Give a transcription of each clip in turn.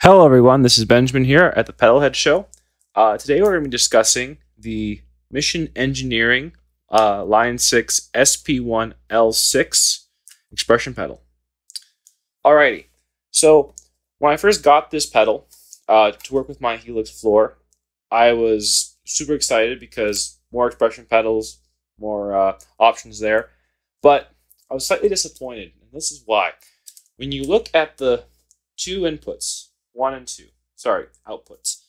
Hello, everyone. This is Benjamin here at the Pedalhead Show. Uh, today, we're going to be discussing the Mission Engineering uh, Line 6 SP1L6 expression pedal. Alrighty. So, when I first got this pedal uh, to work with my Helix floor, I was super excited because more expression pedals, more uh, options there. But I was slightly disappointed, and this is why. When you look at the two inputs, one and two. Sorry, outputs.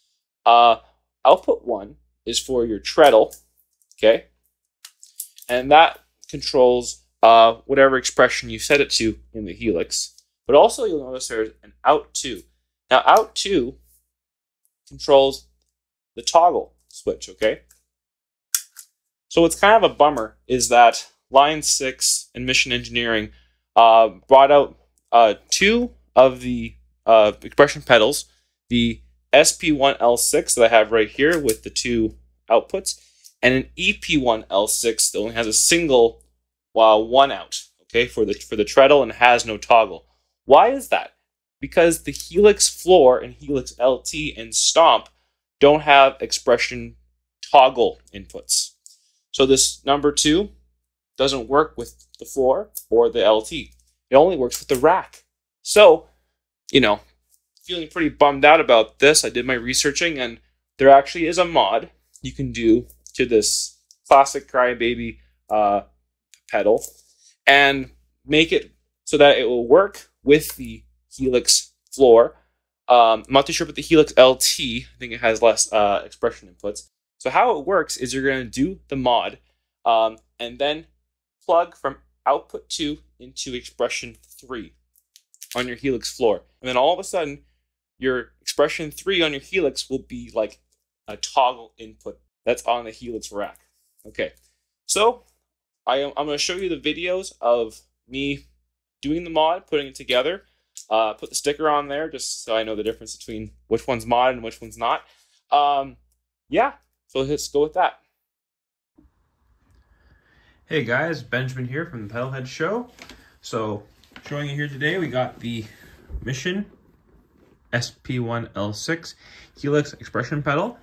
Uh, output one is for your treadle, okay? And that controls uh, whatever expression you set it to in the helix. But also you'll notice there's an out two. Now out two controls the toggle switch, okay? So what's kind of a bummer is that Line 6 and Mission Engineering uh, brought out uh, two of the uh, expression pedals, the SP1L6 that I have right here with the two outputs, and an EP1L6 that only has a single uh, one out, okay, for the for the treadle and has no toggle. Why is that? Because the Helix floor and Helix LT and Stomp don't have expression toggle inputs. So this number two doesn't work with the floor or the LT. It only works with the rack. So you know, feeling pretty bummed out about this. I did my researching, and there actually is a mod you can do to this classic Crybaby uh, pedal and make it so that it will work with the Helix floor. Um, I'm not too sure about the Helix LT. I think it has less uh, expression inputs. So how it works is you're going to do the mod um, and then plug from output 2 into expression 3 on your helix floor. And then all of a sudden, your expression three on your helix will be like a toggle input that's on the helix rack. Okay, so I am, I'm going to show you the videos of me doing the mod, putting it together. Uh, put the sticker on there just so I know the difference between which one's mod and which one's not. Um, yeah, so let's go with that. Hey guys, Benjamin here from the Pedalhead Show. So Showing you here today, we got the Mission SP1L6 Helix expression pedal.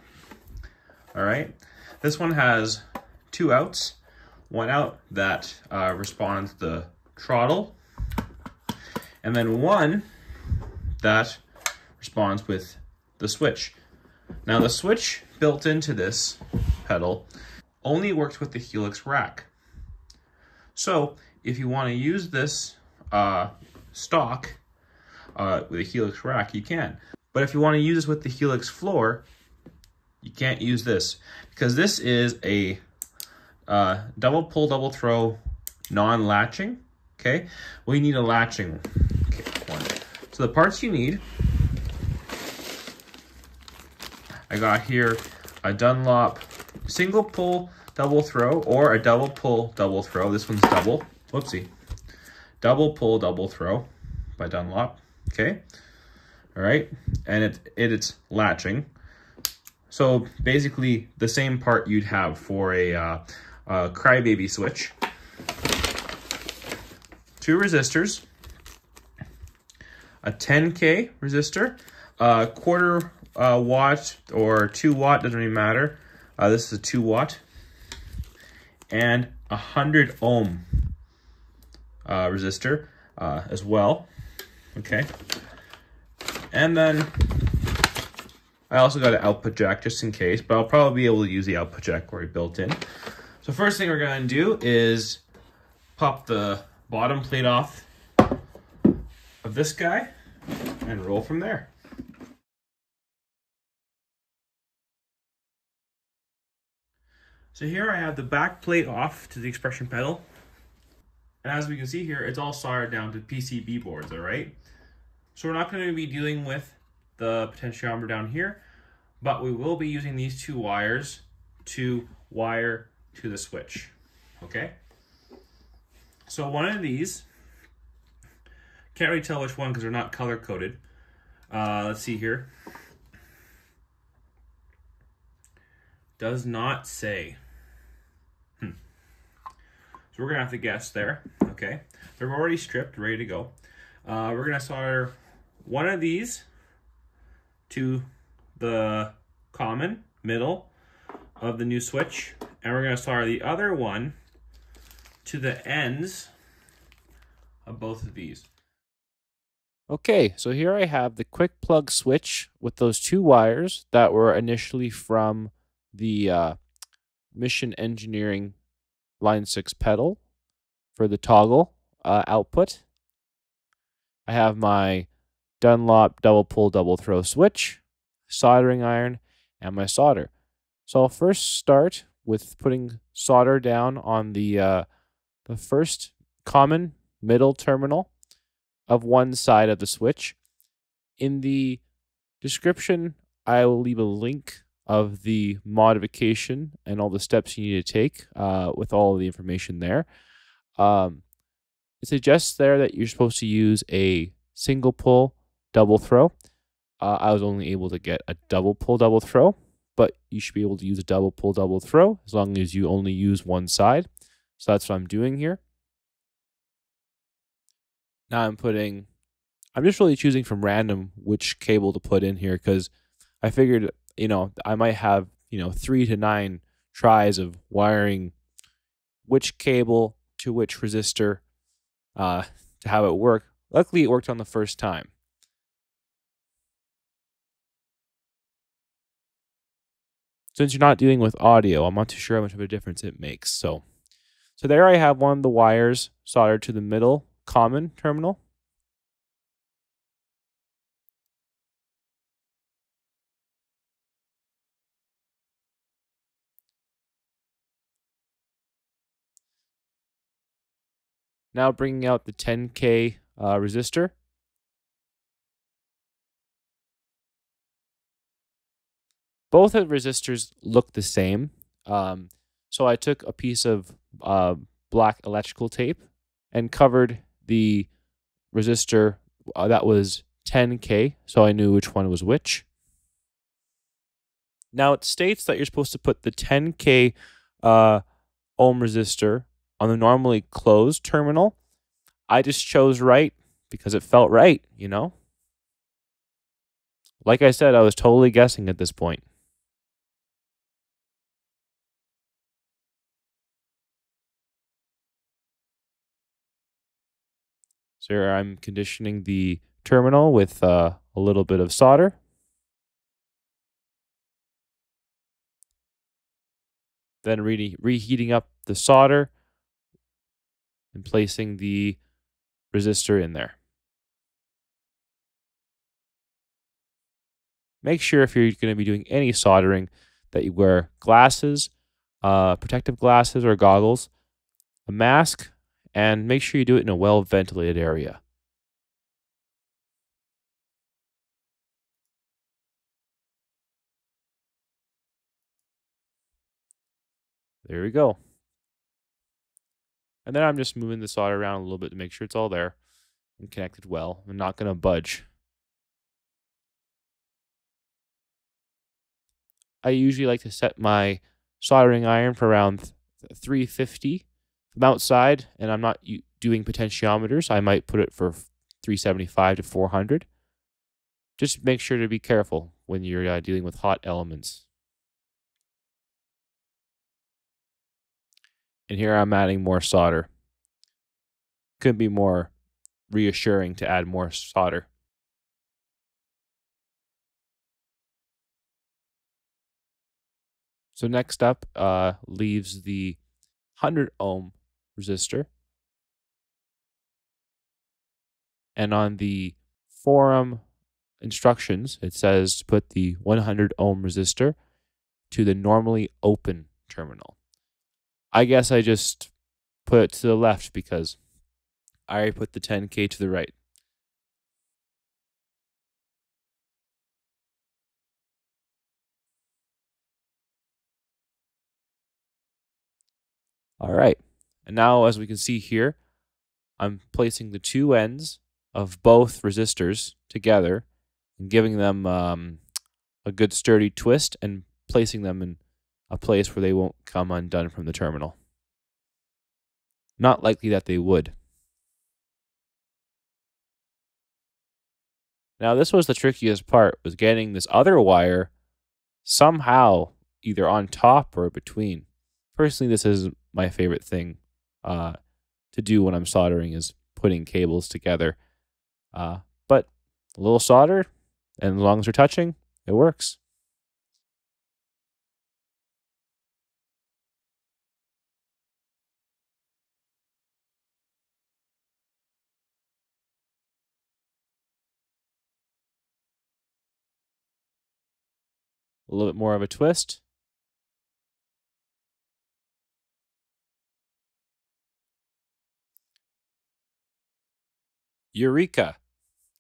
All right, this one has two outs. One out that uh, responds the throttle, and then one that responds with the switch. Now the switch built into this pedal only works with the Helix rack. So if you want to use this uh, stock uh, with a Helix rack, you can. But if you want to use this with the Helix floor, you can't use this because this is a uh, double pull, double throw, non-latching. Okay, we need a latching okay, one. So the parts you need, I got here a Dunlop single pull, double throw, or a double pull, double throw. This one's double. Whoopsie double pull, double throw by Dunlop. Okay. All right. And it, it it's latching. So basically the same part you'd have for a, uh, a crybaby switch. Two resistors, a 10K resistor, a quarter uh, watt or two watt, doesn't really matter. Uh, this is a two watt and a hundred ohm uh, resistor uh, as well. Okay. And then I also got an output jack just in case, but I'll probably be able to use the output jack already built in. So first thing we're to do is pop the bottom plate off of this guy and roll from there. So here I have the back plate off to the expression pedal and as we can see here, it's all soldered down to PCB boards, all right? So we're not going to be dealing with the potentiometer down here, but we will be using these two wires to wire to the switch, okay? So one of these, can't really tell which one because they're not color coded. Uh, let's see here. Does not say. So we're gonna have to guess there, okay? They're already stripped, ready to go. Uh, we're gonna solder one of these to the common middle of the new switch. And we're to solder the other one to the ends of both of these. Okay, so here I have the quick plug switch with those two wires that were initially from the uh, Mission Engineering Line 6 pedal for the toggle uh, output. I have my Dunlop double pull double throw switch, soldering iron, and my solder. So I'll first start with putting solder down on the uh, the first common middle terminal of one side of the switch. In the description, I will leave a link of the modification and all the steps you need to take uh, with all the information there. Um, it suggests there that you're supposed to use a single pull double throw. Uh, I was only able to get a double pull double throw, but you should be able to use a double pull double throw as long as you only use one side. So that's what I'm doing here. Now I'm putting, I'm just really choosing from random which cable to put in here because I figured, you know, I might have, you know, three to nine tries of wiring which cable to which resistor uh, to have it work. Luckily, it worked on the first time. Since you're not dealing with audio, I'm not too sure how much of a difference it makes. So, so there I have one of the wires soldered to the middle common terminal. Now bringing out the 10K uh, resistor. Both of the resistors look the same. Um, so I took a piece of uh, black electrical tape and covered the resistor uh, that was 10K, so I knew which one was which. Now it states that you're supposed to put the 10K uh, ohm resistor on the normally closed terminal. I just chose right because it felt right, you know? Like I said, I was totally guessing at this point. So I'm conditioning the terminal with uh, a little bit of solder. Then re reheating up the solder and placing the resistor in there. Make sure if you're going to be doing any soldering that you wear glasses, uh, protective glasses or goggles, a mask, and make sure you do it in a well ventilated area. There we go. And then I'm just moving the solder around a little bit to make sure it's all there and connected well. I'm not going to budge. I usually like to set my soldering iron for around 350 from outside and I'm not doing potentiometers, I might put it for 375 to 400. Just make sure to be careful when you're uh, dealing with hot elements. And here I'm adding more solder. Couldn't be more reassuring to add more solder. So next up uh, leaves the 100 ohm resistor. And on the forum instructions, it says to put the 100 ohm resistor to the normally open terminal. I guess I just put it to the left because I put the 10K to the right. All right. And now, as we can see here, I'm placing the two ends of both resistors together and giving them um, a good sturdy twist and placing them in a place where they won't come undone from the terminal. Not likely that they would. Now, this was the trickiest part, was getting this other wire somehow either on top or between. Personally, this is my favorite thing uh, to do when I'm soldering is putting cables together. Uh, but a little solder, and as long as they're touching, it works. A little bit more of a twist. Eureka!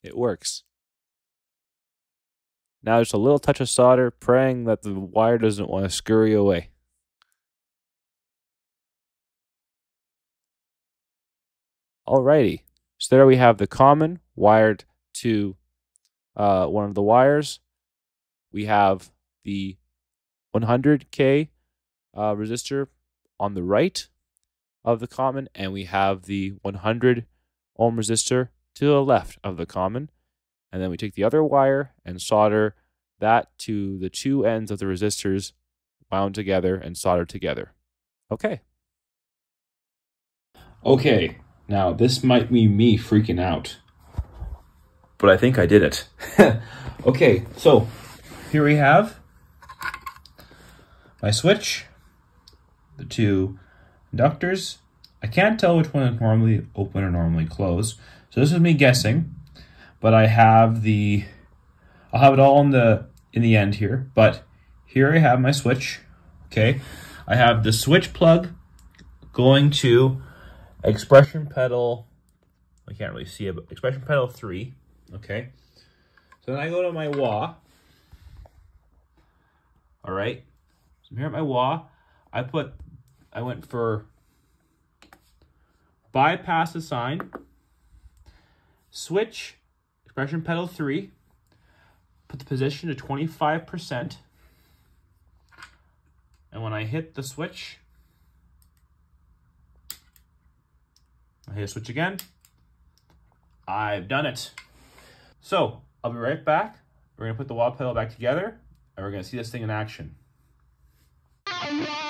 It works. Now just a little touch of solder, praying that the wire doesn't want to scurry away. Alrighty, so there we have the common wired to uh, one of the wires. We have the 100K uh, resistor on the right of the common, and we have the 100 ohm resistor to the left of the common. And then we take the other wire and solder that to the two ends of the resistors wound together and soldered together. Okay. Okay, now this might be me freaking out, but I think I did it. okay, so here we have my switch, the two inductors. I can't tell which one is normally open or normally closed. So this is me guessing, but I have the, I'll have it all in the, in the end here, but here I have my switch, okay? I have the switch plug going to expression pedal, I can't really see it, but expression pedal three, okay? So then I go to my wah, all right? So here at my wah, I put, I went for bypass the sign, switch, expression pedal 3, put the position to 25%, and when I hit the switch, I hit switch again, I've done it. So, I'll be right back. We're gonna put the wah pedal back together, and we're gonna see this thing in action. Allah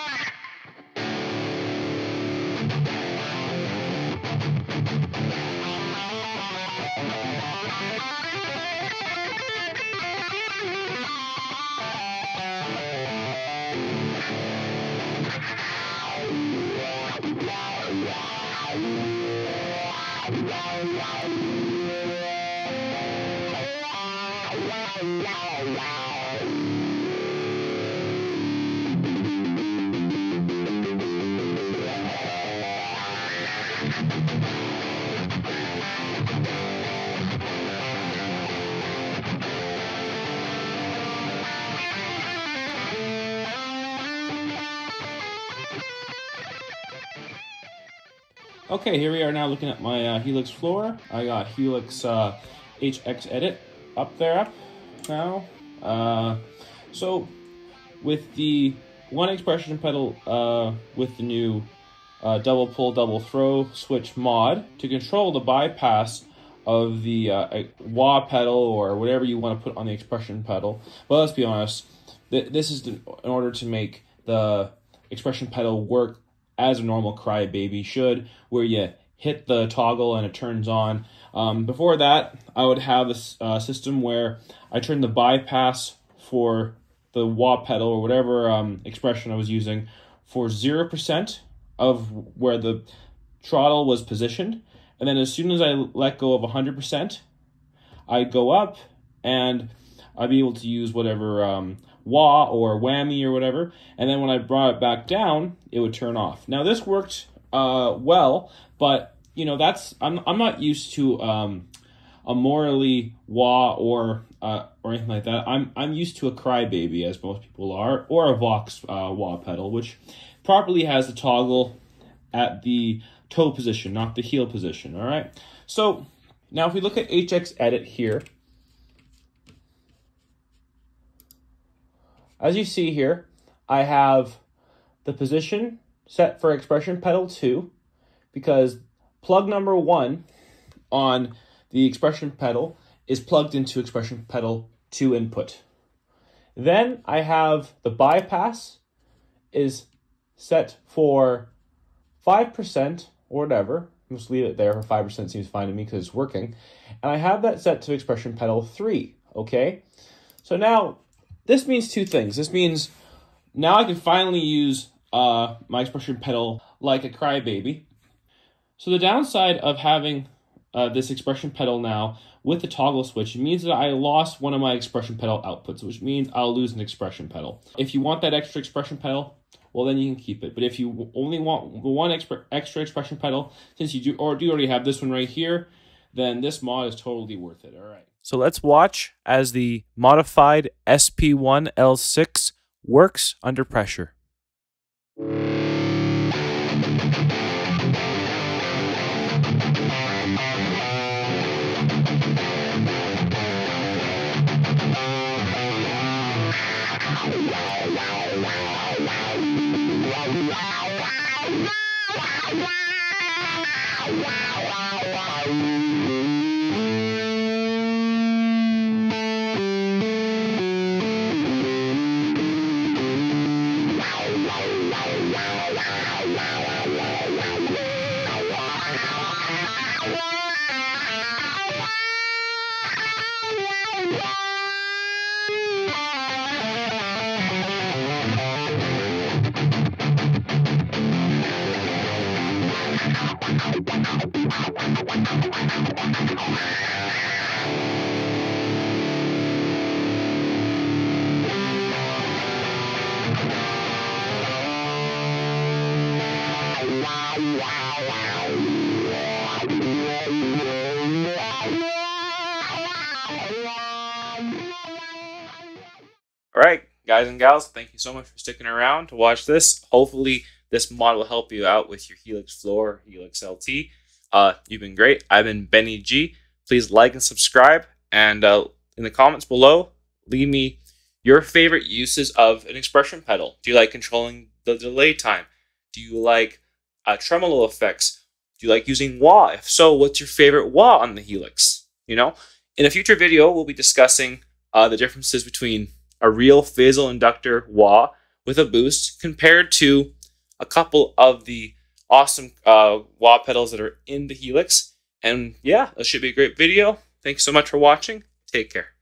Okay, here we are now looking at my uh, Helix floor. I got Helix uh, HX Edit up there up now. Uh, so with the one expression pedal uh, with the new uh, double pull, double throw switch mod to control the bypass of the uh, wah pedal or whatever you want to put on the expression pedal. But let's be honest, th this is in order to make the expression pedal work as a normal crybaby should, where you hit the toggle and it turns on. Um, before that, I would have a uh, system where I turn the bypass for the wah pedal or whatever um, expression I was using for 0% of where the throttle was positioned. And then as soon as I let go of 100%, I'd go up and I'd be able to use whatever um, wah or whammy or whatever. And then when I brought it back down, it would turn off. Now this worked uh, well, but you know that's I'm I'm not used to um, a Morley wah or uh, or anything like that. I'm I'm used to a crybaby as most people are, or a Vox uh, wah pedal, which properly has the toggle at the toe position, not the heel position. All right. So now if we look at HX Edit here, As you see here, I have the position set for expression pedal 2 because plug number 1 on the expression pedal is plugged into expression pedal 2 input. Then I have the bypass is set for 5% or whatever. I'll just leave it there for 5% seems fine to me because it's working. And I have that set to expression pedal 3, okay? So now, this means two things. This means now I can finally use uh, my expression pedal like a crybaby. So the downside of having uh, this expression pedal now with the toggle switch means that I lost one of my expression pedal outputs, which means I'll lose an expression pedal. If you want that extra expression pedal, well then you can keep it. But if you only want one extra extra expression pedal, since you do or do already have this one right here, then this mod is totally worth it. All right. So let's watch as the modified SP1L6 works under pressure. Guys and gals, thank you so much for sticking around to watch this. Hopefully, this mod will help you out with your Helix Floor, Helix LT. Uh, you've been great. I've been Benny G. Please like and subscribe. And uh, in the comments below, leave me your favorite uses of an expression pedal. Do you like controlling the delay time? Do you like uh, tremolo effects? Do you like using wah? If so, what's your favorite wah on the Helix? You know, in a future video, we'll be discussing uh, the differences between a real Fasel inductor wah with a boost compared to a couple of the awesome uh, wah pedals that are in the Helix. And yeah, this should be a great video. Thanks so much for watching. Take care.